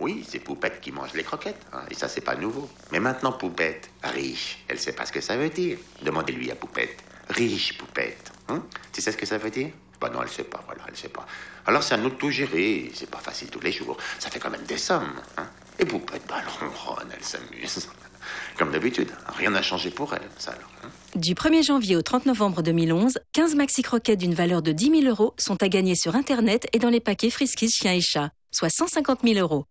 Oui, c'est Poupette qui mange les croquettes. hein, et ça, c'est pas nouveau. Mais maintenant, Poupette, riche, elle sait pas ce que ça veut dire. Demandez-lui à Poupette. Riche, Poupette. hein. Tu sais ce que ça veut dire? Bah non, elle sait pas, voilà, elle sait pas. Alors c'est à nous de tout gérer. C'est pas facile tous les jours. Ça fait quand même des sommes. hein. Et Poupette, bah, elle ronronne, elle s'amuse. Comme d'habitude, rien n'a changé pour elle, ça alors. Hein. Du 1er janvier au 30 novembre 2011, 15 maxi croquettes d'une valeur de 10 000 euros sont à gagner sur Internet et dans les paquets Friskies chiens et chats, soit 150 000 euros.